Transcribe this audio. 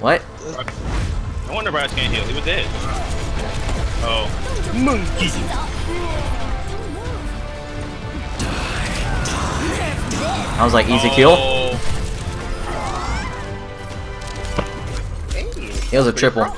What? No wonder Bryce can't heal. He was dead. Oh. Monkey. I was like, easy kill. Oh. It was a triple.